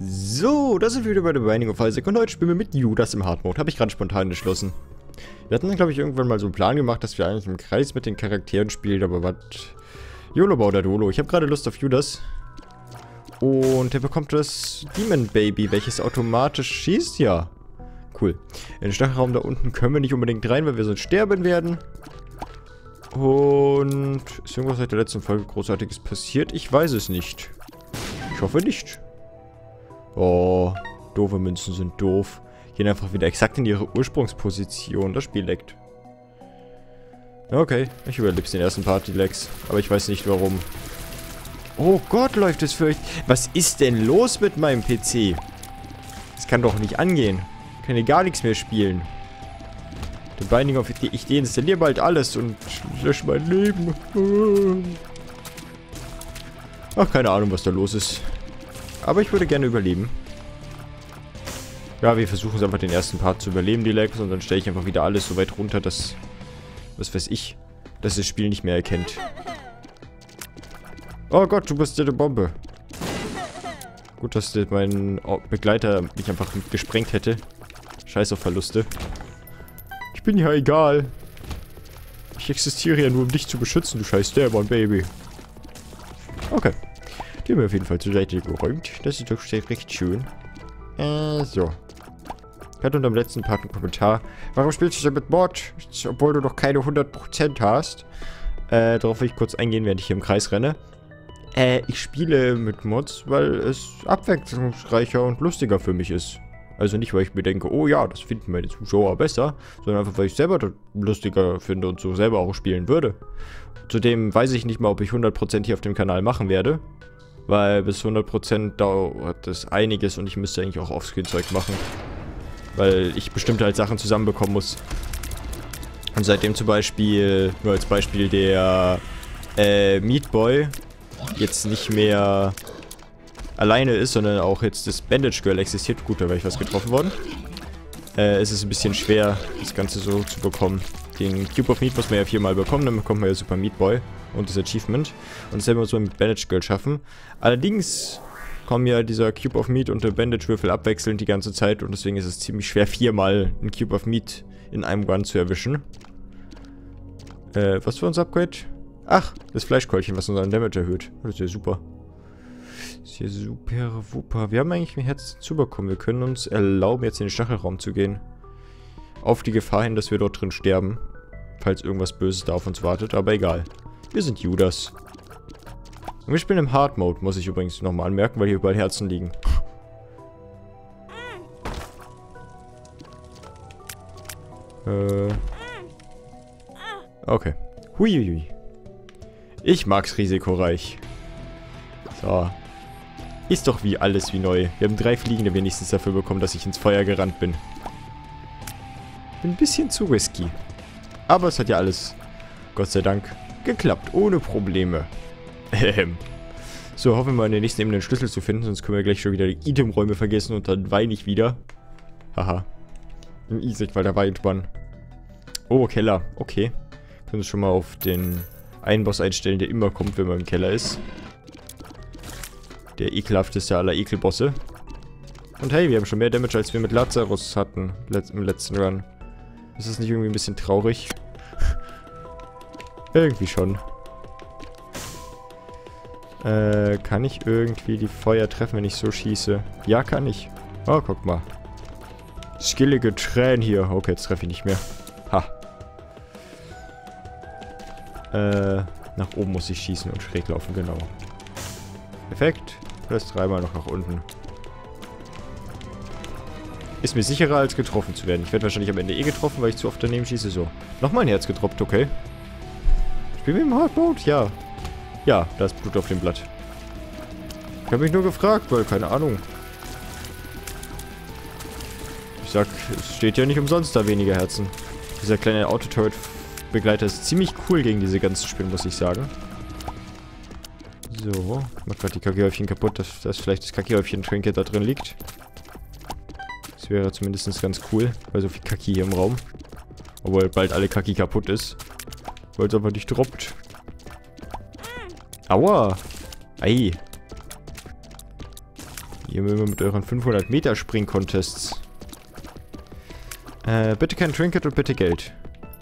So, das sind wir wieder bei der Binding of Isaac und heute spielen wir mit Judas im Hard Mode. Habe ich gerade spontan entschlossen. Wir hatten dann, glaube ich, irgendwann mal so einen Plan gemacht, dass wir eigentlich im Kreis mit den Charakteren spielen, aber was... YOLO oder Dolo. Ich habe gerade Lust auf Judas. Und er bekommt das Demon Baby, welches automatisch schießt. Ja, cool. In den Stachelraum da unten können wir nicht unbedingt rein, weil wir sonst sterben werden. Und ist irgendwas seit der letzten Folge Großartiges passiert? Ich weiß es nicht. Ich hoffe nicht. Oh, doofe Münzen sind doof. Gehen einfach wieder exakt in ihre Ursprungsposition. Das Spiel leckt. Okay, ich überlebe den ersten Party-Lex. Aber ich weiß nicht warum. Oh Gott, läuft es für euch. Was ist denn los mit meinem PC? Das kann doch nicht angehen. Ich kann hier gar nichts mehr spielen. Den Binding of... Ich deinstalliere bald alles und lösche mein Leben. Ach, keine Ahnung, was da los ist. Aber ich würde gerne überleben. Ja, wir versuchen es einfach den ersten Part zu überleben, die Lags, und dann stelle ich einfach wieder alles so weit runter, dass, was weiß ich, dass das Spiel nicht mehr erkennt. Oh Gott, du bist eine Bombe. Gut, dass mein Begleiter mich einfach gesprengt hätte. Scheiß auf Verluste. Ich bin ja egal. Ich existiere ja nur, um dich zu beschützen, du scheiß Dämon, Baby. Okay. Die haben wir auf jeden Fall zur Seite geräumt. Das ist doch recht schön. Äh, so. Ich hatte unter dem letzten Part einen Kommentar. Warum spielst du so mit Mod, obwohl du noch keine 100% hast? Äh, darauf will ich kurz eingehen, während ich hier im Kreis renne. Äh, ich spiele mit Mods, weil es abwechslungsreicher und lustiger für mich ist. Also nicht, weil ich mir denke, oh ja, das finden meine Zuschauer besser, sondern einfach, weil ich selber das lustiger finde und so selber auch spielen würde. Zudem weiß ich nicht mal, ob ich 100% hier auf dem Kanal machen werde. Weil bis 100% dauert das einiges und ich müsste eigentlich auch Offscreen-Zeug machen. Weil ich bestimmte halt Sachen zusammenbekommen muss. Und seitdem zum Beispiel, nur als Beispiel, der äh, Meat Boy jetzt nicht mehr alleine ist, sondern auch jetzt das Bandage Girl existiert. Gut, da wäre ich was getroffen worden. Äh, es ist ein bisschen schwer, das Ganze so zu bekommen. Den Cube of Meat muss man ja viermal bekommen, dann bekommt man ja Super Meat Boy und das Achievement. Und das werden wir so mit Bandage Girl schaffen. Allerdings kommen ja dieser Cube of Meat und der Bandage-Würfel abwechselnd die ganze Zeit und deswegen ist es ziemlich schwer, viermal einen Cube of Meat in einem Run zu erwischen. Äh, was für uns Upgrade? Ach, das Fleischkeulchen, was unseren Damage erhöht. Das ist ja super. Das ist ja super, wuper. Wir haben eigentlich ein Herz zu bekommen. Wir können uns erlauben, jetzt in den Stachelraum zu gehen. Auf die Gefahr hin, dass wir dort drin sterben. Falls irgendwas Böses da auf uns wartet, aber egal. Wir sind Judas. Und wir spielen im Hard Mode, muss ich übrigens nochmal anmerken, weil hier überall Herzen liegen. Äh. Okay. Huiuiui. Ich mag's risikoreich. So. Ist doch wie alles wie neu. Wir haben drei Fliegende wenigstens dafür bekommen, dass ich ins Feuer gerannt bin. Bin ein bisschen zu risky. Aber es hat ja alles, Gott sei Dank, geklappt. Ohne Probleme. Ähm. So, hoffen wir mal in der nächsten Ebene den Schlüssel zu finden, sonst können wir gleich schon wieder die Itemräume vergessen und dann weine ich wieder. Haha. Im Isaac, weil da war entspannen. Oh, Keller. Okay. Können wir schon mal auf den einen Boss einstellen, der immer kommt, wenn man im Keller ist. Der ekelhafteste aller Ekelbosse. Und hey, wir haben schon mehr Damage, als wir mit Lazarus hatten im letzten Run. Ist das nicht irgendwie ein bisschen traurig? Irgendwie schon. Äh, kann ich irgendwie die Feuer treffen, wenn ich so schieße? Ja, kann ich. Oh, guck mal. Skillige Tränen hier. Okay, jetzt treffe ich nicht mehr. Ha. Äh, nach oben muss ich schießen und schräg laufen, genau. Perfekt. Plus dreimal noch nach unten. Ist mir sicherer, als getroffen zu werden. Ich werde wahrscheinlich am Ende eh getroffen, weil ich zu oft daneben schieße. So. Nochmal ein Herz gedroppt, okay. Spielen wir im Hardboat? Ja. Ja, da ist Blut auf dem Blatt. Ich habe mich nur gefragt, weil, keine Ahnung. Ich sag, es steht ja nicht umsonst da weniger Herzen. Dieser kleine Autoturret-Begleiter ist ziemlich cool gegen diese ganzen Spiele, muss ich sagen. So, ich mach gerade die Kackehäufchen kaputt, dass, dass vielleicht das Kackehäufchen-Trinket da drin liegt. Das wäre zumindest ganz cool, weil so viel Kaki hier im Raum. Obwohl bald alle Kaki kaputt ist. Weil es aber nicht droppt. Aua! Ei! Ihr immer mit euren 500 Meter Spring-Contests. Äh, bitte kein Trinket und bitte Geld.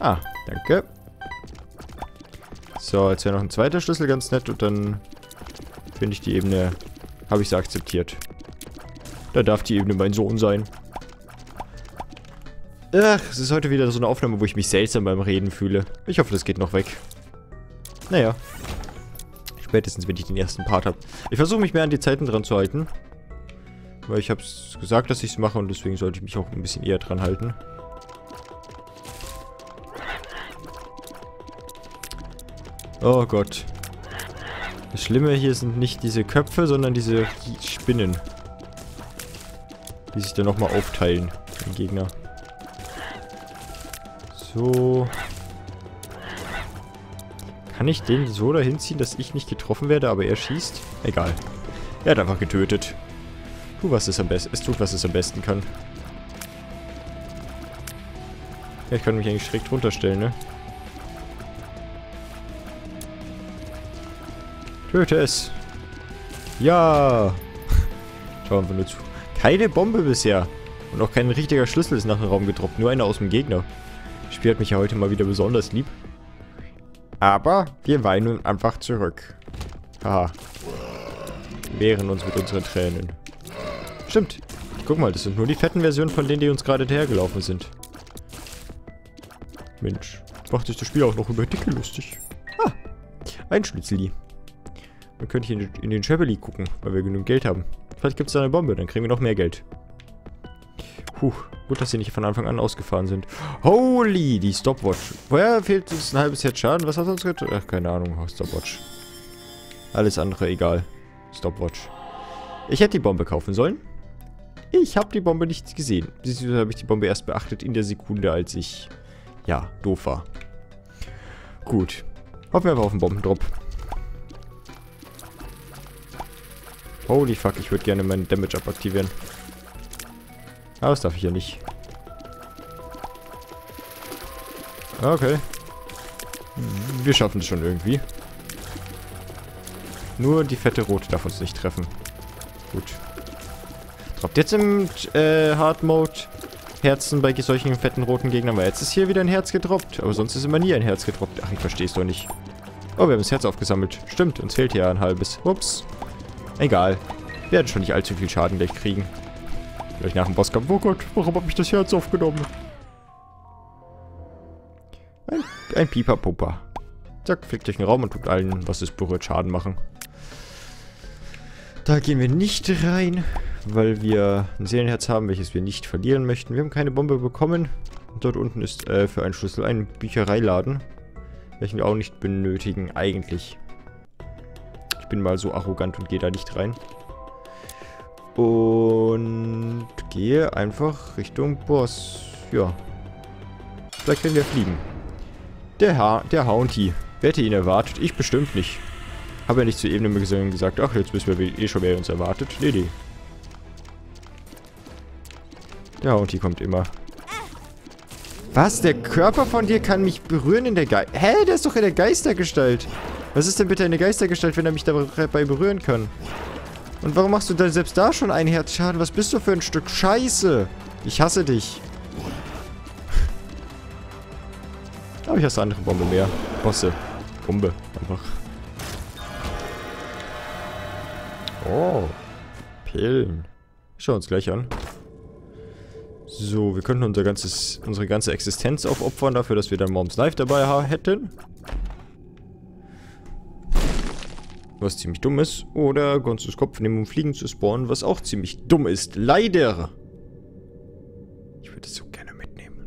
Ah, danke. So, jetzt wäre noch ein zweiter Schlüssel ganz nett und dann finde ich die Ebene, habe ich sie akzeptiert. Da darf die Ebene mein Sohn sein. Ach, es ist heute wieder so eine Aufnahme, wo ich mich seltsam beim Reden fühle. Ich hoffe, das geht noch weg. Naja. Spätestens, wenn ich den ersten Part habe. Ich versuche mich mehr an die Zeiten dran zu halten. Weil ich habe es gesagt, dass ich es mache und deswegen sollte ich mich auch ein bisschen eher dran halten. Oh Gott. Das Schlimme hier sind nicht diese Köpfe, sondern diese Spinnen. Die sich dann nochmal aufteilen, den Gegner. So. Kann ich den so dahin ziehen, dass ich nicht getroffen werde, aber er schießt? Egal. Er hat einfach getötet. Tu, was es am besten... Es tut, was es am besten kann. Ja, ich kann mich eigentlich schräg drunter stellen, ne? Töte es. Ja. Schauen wir nur zu. Keine Bombe bisher. Und auch kein richtiger Schlüssel ist nach dem Raum gedroppt. Nur einer aus dem Gegner. Das Spiel hat mich ja heute mal wieder besonders lieb. Aber wir weinen einfach zurück. Haha. Wehren uns mit unseren Tränen. Stimmt. Guck mal, das sind nur die fetten Versionen von denen, die uns gerade hinterhergelaufen sind. Mensch, macht sich das Spiel auch noch über Dicke lustig. Ah, ein Schnitzel. Dann könnte ich in, in den Chevrolet gucken, weil wir genug Geld haben. Vielleicht gibt es da eine Bombe, dann kriegen wir noch mehr Geld. Puh, gut, dass sie nicht von Anfang an ausgefahren sind. Holy, die Stopwatch. Woher fehlt uns ein halbes Herz Schaden? Was hat uns getan? Ach, keine Ahnung, Stopwatch. Alles andere egal. Stopwatch. Ich hätte die Bombe kaufen sollen. Ich habe die Bombe nicht gesehen. Beziehungsweise habe ich die Bombe erst beachtet in der Sekunde, als ich, ja, doof war. Gut. Hoffen wir einfach auf den Bombendrop. Holy fuck, ich würde gerne meinen Damage Up aktivieren. Aber das darf ich ja nicht. Okay. Wir schaffen es schon irgendwie. Nur die fette Rote darf uns nicht treffen. Gut. Droppt jetzt im äh, Hard Mode Herzen bei solchen fetten roten Gegnern, weil jetzt ist hier wieder ein Herz gedroppt. Aber sonst ist immer nie ein Herz gedroppt. Ach, ich verstehe es doch nicht. Oh, wir haben das Herz aufgesammelt. Stimmt, uns fehlt hier ein halbes. Ups. Egal. Wir werden schon nicht allzu viel Schaden gleich kriegen. Gleich nach dem Bosskampf. Oh Gott, warum habe ich das Herz aufgenommen? Ein, ein Pieper-Pupper. Zack, fliegt durch den Raum und tut allen, was es berührt, Schaden machen. Da gehen wir nicht rein, weil wir ein Seelenherz haben, welches wir nicht verlieren möchten. Wir haben keine Bombe bekommen. Und dort unten ist äh, für einen Schlüssel ein Büchereiladen, welchen wir auch nicht benötigen, eigentlich. Ich bin mal so arrogant und gehe da nicht rein. Und gehe einfach Richtung Boss. Ja. Vielleicht können wir fliegen. Der, ha der Haunty. Wer hätte ihn erwartet? Ich bestimmt nicht. Habe ja nicht zu Ebene gesagt, ach, jetzt wissen wir eh schon, wer uns erwartet. Nee, nee. Der Haunty kommt immer. Was? Der Körper von dir kann mich berühren in der Ge Hä? Der ist doch in der Geistergestalt. Was ist denn bitte eine Geistergestalt, wenn er mich dabei berühren kann? Und warum machst du denn selbst da schon einen Herzschaden? Was bist du für ein Stück Scheiße? Ich hasse dich. Aber ich hasse andere Bombe mehr. Bosse. Bombe. Einfach. Oh. Pillen. Schauen uns gleich an. So, wir könnten unser ganzes, unsere ganze Existenz aufopfern dafür, dass wir dann Moms Life dabei hätten. Was ziemlich dumm ist. Oder Gonzos Kopf nehmen, um Fliegen zu spawnen, was auch ziemlich dumm ist. Leider. Ich würde es so gerne mitnehmen.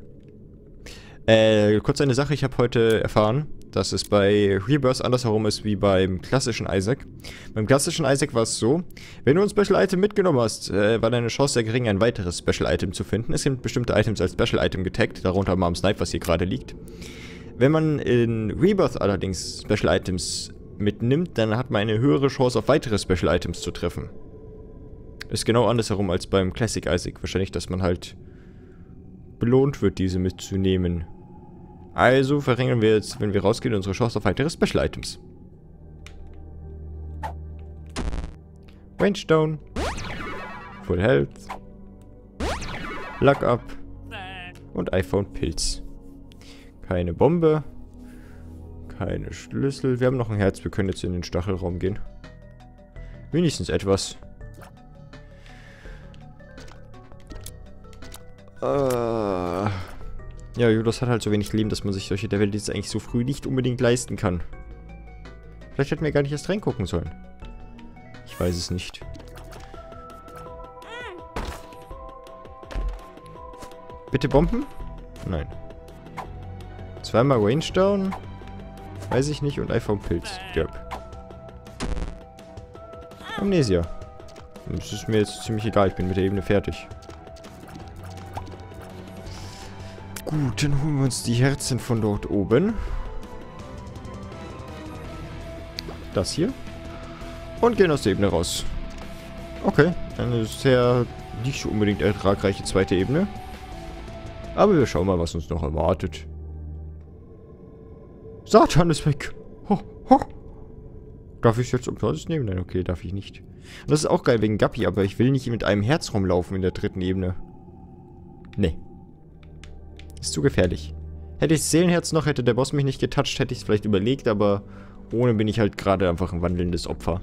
Äh, kurz eine Sache, ich habe heute erfahren, dass es bei Rebirth andersherum ist wie beim klassischen Isaac. Beim klassischen Isaac war es so, wenn du ein Special Item mitgenommen hast, äh, war deine Chance sehr gering, ein weiteres Special Item zu finden. Es sind bestimmte Items als Special Item getaggt, darunter Mom Snipe, was hier gerade liegt. Wenn man in Rebirth allerdings Special Items mitnimmt, dann hat man eine höhere Chance auf weitere Special Items zu treffen. Ist genau andersherum als beim Classic Isaac. Wahrscheinlich, dass man halt belohnt wird, diese mitzunehmen. Also verringern wir jetzt, wenn wir rausgehen, unsere Chance auf weitere Special Items. Range down. Full Health. Luck Up. Und iPhone Pilz. Keine Bombe. Keine Schlüssel. Wir haben noch ein Herz. Wir können jetzt in den Stachelraum gehen. Wenigstens etwas. Äh. Ja, Judas hat halt so wenig Leben, dass man sich solche Devil Deeds eigentlich so früh nicht unbedingt leisten kann. Vielleicht hätten wir gar nicht erst reingucken sollen. Ich weiß es nicht. Bitte Bomben? Nein. Zweimal Range Down? Weiß ich nicht. Und iPhone Pilz. Derp. Amnesia. Das ist mir jetzt ziemlich egal. Ich bin mit der Ebene fertig. Gut, dann holen wir uns die Herzen von dort oben. Das hier. Und gehen aus der Ebene raus. Okay, eine sehr nicht unbedingt ertragreiche zweite Ebene. Aber wir schauen mal, was uns noch erwartet. Satan ist weg. Ho, ho. Darf ich es jetzt umsonst nehmen? Nein, okay, darf ich nicht. Das ist auch geil wegen Guppy, aber ich will nicht mit einem Herz rumlaufen in der dritten Ebene. Nee. Ist zu gefährlich. Hätte ich Seelenherz noch, hätte der Boss mich nicht getoucht, hätte ich es vielleicht überlegt, aber ohne bin ich halt gerade einfach ein wandelndes Opfer.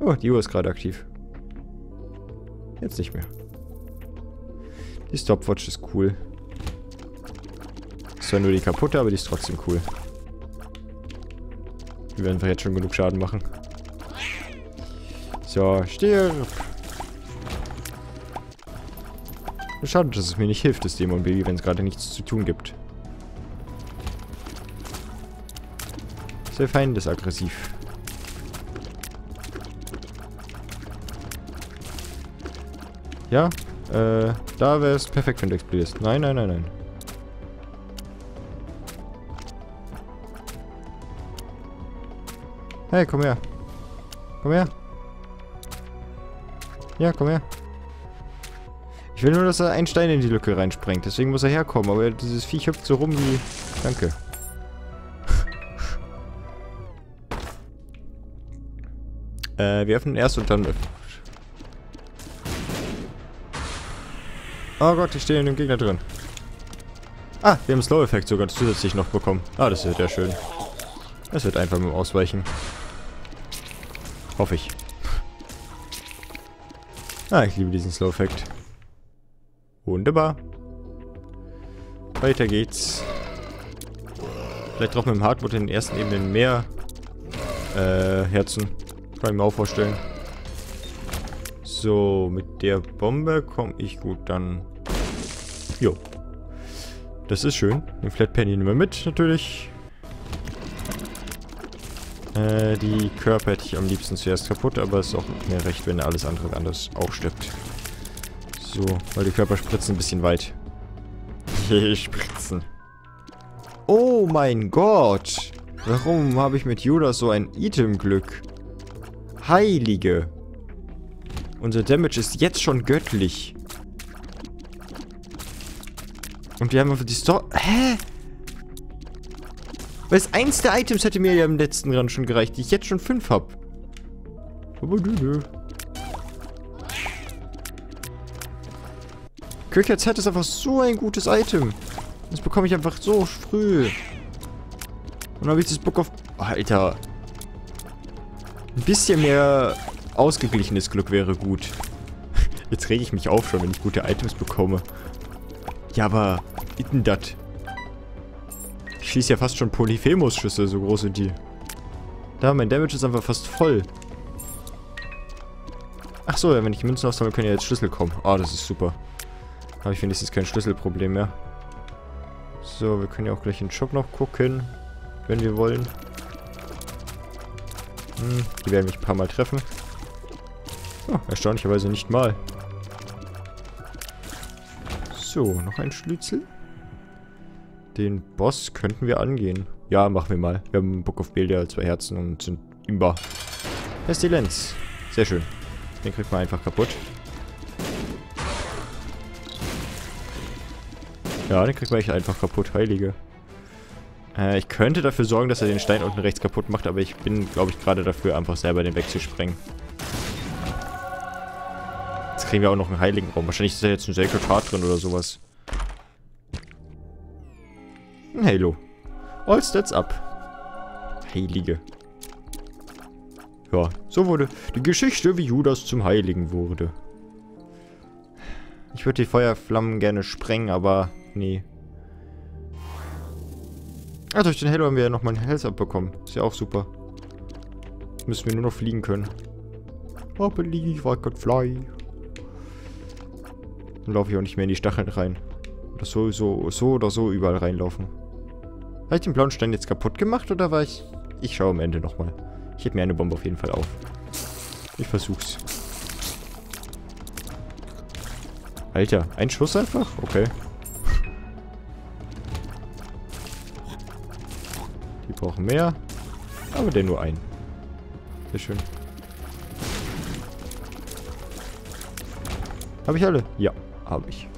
Oh, die Uhr ist gerade aktiv. Jetzt nicht mehr. Die Stopwatch ist cool. Ist zwar nur die kaputte, aber die ist trotzdem cool. Die werden einfach jetzt schon genug Schaden machen. So, stirb! Schade, dass es mir nicht hilft, das Dämon-Baby, wenn es gerade nichts zu tun gibt. Sehr fein, das aggressiv. Ja, äh, da wäre es perfekt, wenn du explodierst. Nein, nein, nein, nein. Hey, komm her. Komm her. Ja, komm her. Ich will nur, dass er einen Stein in die Lücke reinsprengt. Deswegen muss er herkommen. Aber dieses Viech hüpft so rum wie... Danke. äh, wir öffnen erst und dann... Oh Gott, ich stehe in dem Gegner drin. Ah, wir haben Slow-Effekt sogar zusätzlich noch bekommen. Ah, das wird ja schön. Das wird einfach mit dem Ausweichen. Hoffe ich. Ah, ich liebe diesen Slow-Effekt. Wunderbar. Weiter geht's. Vielleicht brauchen wir im Hardwood in den ersten Ebenen mehr äh, Herzen. Kann ich mir auch vorstellen. So, mit der Bombe komme ich gut dann. Jo. Das ist schön. Den Flat Penny nehmen wir mit, natürlich. Äh, die Körper hätte ich am liebsten zuerst kaputt, aber es ist auch mir recht, wenn alles andere anders auch stirbt. So, weil die Körper spritzen ein bisschen weit. spritzen. Oh mein Gott! Warum habe ich mit Judas so ein Item-Glück? Heilige! Unser Damage ist jetzt schon göttlich. Und wir haben einfach die Story... Hä? Weil es eins der Items hätte mir ja im letzten Run schon gereicht, die ich jetzt schon fünf habe. Aber nö, nö. Kircher Z ist einfach so ein gutes Item. Das bekomme ich einfach so früh. Und dann habe ich das Book of... Alter. Ein bisschen mehr ausgeglichenes Glück wäre gut. Jetzt rege ich mich auf schon, wenn ich gute Items bekomme. Ja, aber... Itten dat. Ich schieße ja fast schon Polyphemus-Schüsse, so groß sind die. Da, mein Damage ist einfach fast voll. Ach so, wenn ich Münzen aufsammle, können ja jetzt Schlüssel kommen. Ah, oh, das ist super. Habe ich wenigstens kein Schlüsselproblem mehr. So, wir können ja auch gleich in den Shop noch gucken, wenn wir wollen. Hm, die werden mich ein paar Mal treffen. Oh, erstaunlicherweise nicht mal. So, noch ein Schlüssel. Den Boss könnten wir angehen. Ja, machen wir mal. Wir haben Book of Bilder, zwei Herzen und sind imbar. Pestilenz. Sehr schön. Den kriegt man einfach kaputt. Ja, den kriegt man echt einfach kaputt. Heilige. Äh, ich könnte dafür sorgen, dass er den Stein unten rechts kaputt macht, aber ich bin, glaube ich, gerade dafür, einfach selber den wegzusprengen. Jetzt kriegen wir auch noch einen heiligen Raum. Wahrscheinlich ist da jetzt ein Sacred Heart drin oder sowas. Ein Halo. All stats up. Heilige. Ja, so wurde die Geschichte, wie Judas zum Heiligen wurde. Ich würde die Feuerflammen gerne sprengen, aber nee. Ah, durch den Halo haben wir ja nochmal einen Health abbekommen. Ist ja auch super. Jetzt müssen wir nur noch fliegen können. I believe I could fly. Dann laufe ich auch nicht mehr in die Stacheln rein. Oder so, so, so oder so überall reinlaufen. Habe ich den blauen Stein jetzt kaputt gemacht oder war ich... Ich schaue am Ende nochmal. Ich heb mir eine Bombe auf jeden Fall auf. Ich versuch's. Alter, ein Schuss einfach? Okay. Die brauchen mehr. Aber der nur ein. Sehr schön. Habe ich alle? Ja, habe ich.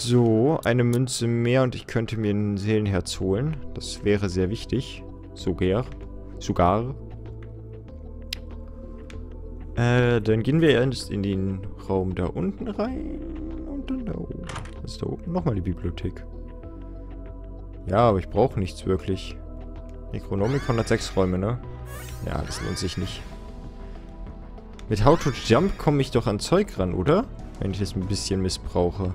So, eine Münze mehr und ich könnte mir ein Seelenherz holen. Das wäre sehr wichtig. Sogar. Sogar. Äh, dann gehen wir erst in den Raum da unten rein. Und dann da oben. Was ist da oben? Nochmal die Bibliothek. Ja, aber ich brauche nichts wirklich. Necronomicon hat sechs Räume, ne? Ja, das lohnt sich nicht. Mit How to Jump komme ich doch an Zeug ran, oder? Wenn ich das ein bisschen missbrauche.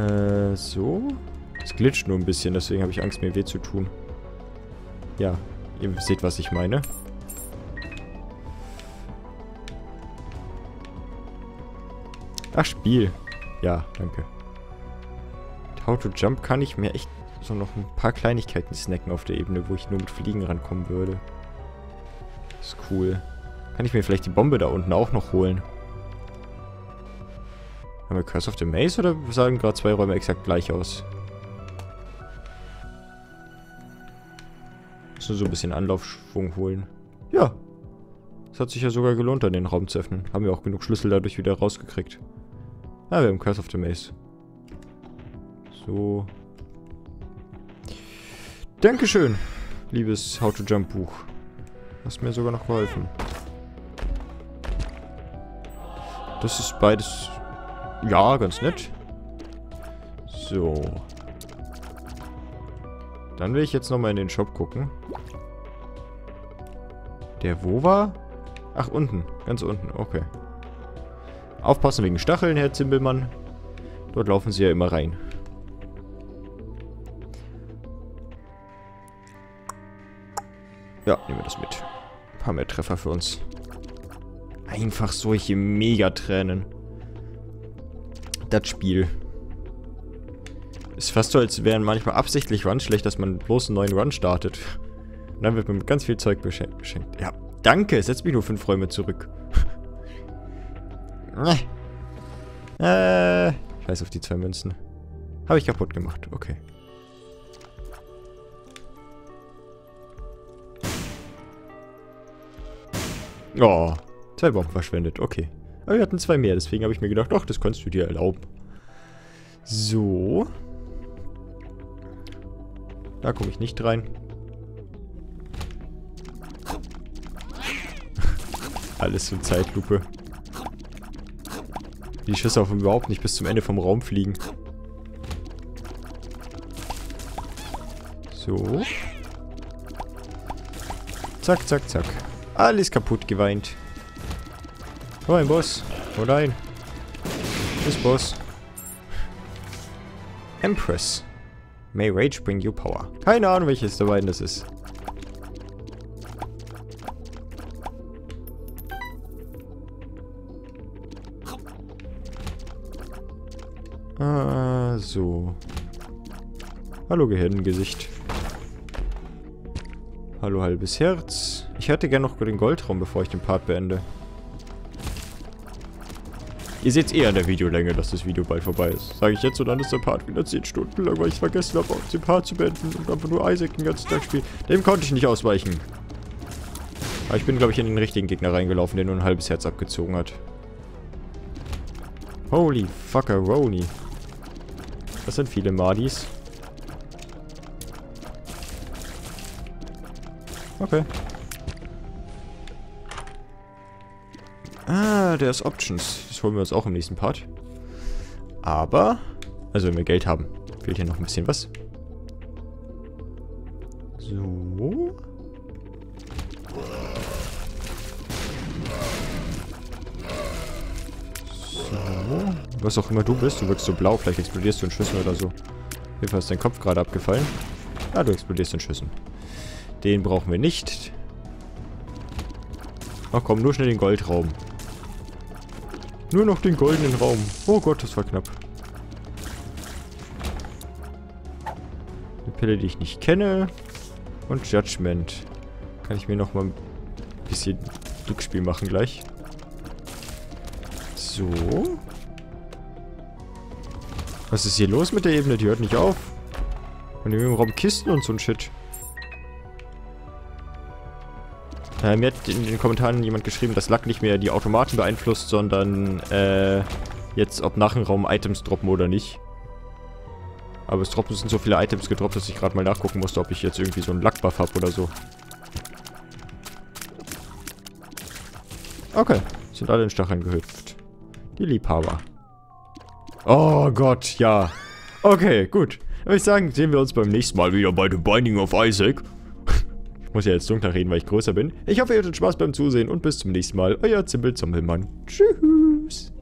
Äh, so. Es glitscht nur ein bisschen, deswegen habe ich Angst, mir weh zu tun. Ja, ihr seht, was ich meine. Ach, Spiel. Ja, danke. How to Jump kann ich mir echt so noch ein paar Kleinigkeiten snacken auf der Ebene, wo ich nur mit Fliegen rankommen würde. ist cool. Kann ich mir vielleicht die Bombe da unten auch noch holen? Haben wir Curse of the Maze oder sagen gerade zwei Räume exakt gleich aus? Nur so ein bisschen Anlaufschwung holen. Ja. Es hat sich ja sogar gelohnt, dann den Raum zu öffnen. Haben wir auch genug Schlüssel dadurch wieder rausgekriegt. Ah, wir haben Curse of the Maze. So. Dankeschön, liebes How to Jump Buch. Hast mir sogar noch geholfen. Das ist beides ja, ganz nett. So. Dann will ich jetzt nochmal in den Shop gucken. Der wo war? Ach, unten. Ganz unten. Okay. Aufpassen wegen Stacheln, Herr Zimbelmann. Dort laufen sie ja immer rein. Ja, nehmen wir das mit. Ein paar mehr Treffer für uns. Einfach solche Megatränen das Spiel. Ist fast so, als wären manchmal absichtlich Runs schlecht, dass man bloß einen neuen Run startet. Und dann wird man mit ganz viel Zeug beschenkt. Ja, danke, setz mich nur fünf Räume zurück. äh, scheiß auf die zwei Münzen. Habe ich kaputt gemacht, okay. Oh, zwei Bomben verschwendet, okay. Aber wir hatten zwei mehr, deswegen habe ich mir gedacht, ach, das kannst du dir erlauben. So. Da komme ich nicht rein. Alles in Zeitlupe. Die Schüsse auch überhaupt nicht bis zum Ende vom Raum fliegen. So. Zack, zack, zack. Alles kaputt geweint. Oh, ein Boss. Oh nein. Tschüss, Boss. Empress. May Rage bring you power. Keine Ahnung, welches der beiden das ist. Ah, so. Hallo, Gehirngesicht. Hallo, halbes Herz. Ich hätte gerne noch den Goldraum, bevor ich den Part beende. Ihr seht eh an der Videolänge, dass das Video bald vorbei ist. Sage ich jetzt und dann ist der Part wieder 10 Stunden lang, weil ich vergessen habe, auch den Part zu beenden und einfach nur Isaac den ganzen Tag spielen. Dem konnte ich nicht ausweichen. Aber ich bin, glaube ich, in den richtigen Gegner reingelaufen, der nur ein halbes Herz abgezogen hat. Holy fuckeroni. Das sind viele Madis. Okay. Ah, der ist Options. Holen wir uns auch im nächsten Part. Aber, also wenn wir Geld haben, fehlt hier noch ein bisschen was. So. So. Was auch immer du bist, du wirkst so blau, vielleicht explodierst du in Schüssen oder so. Auf jeden Fall ist dein Kopf gerade abgefallen. Ah, du explodierst in Schüssen. Den brauchen wir nicht. Ach komm, nur schnell den Goldraum. Nur noch den goldenen Raum. Oh Gott, das war knapp. Eine Pille, die ich nicht kenne. Und Judgment. Kann ich mir noch mal ein bisschen Glücksspiel machen gleich. So. Was ist hier los mit der Ebene? Die hört nicht auf. Und im Raum Kisten und so ein Shit. Äh, mir hat in den Kommentaren jemand geschrieben, dass Lack nicht mehr die Automaten beeinflusst, sondern äh, jetzt ob nach dem Raum Items droppen oder nicht. Aber es droppen sind so viele Items gedroppt, dass ich gerade mal nachgucken musste, ob ich jetzt irgendwie so einen Lackbuff habe oder so. Okay, sind alle in Stacheln gehüpft. Die Liebhaber. Oh Gott, ja. Okay, gut. Würde ich sagen, sehen wir uns beim nächsten Mal wieder bei The Binding of Isaac. Ich muss ja jetzt dunkler reden, weil ich größer bin. Ich hoffe, ihr hattet Spaß beim Zusehen und bis zum nächsten Mal. Euer Zimbel Zommelmann. Tschüss.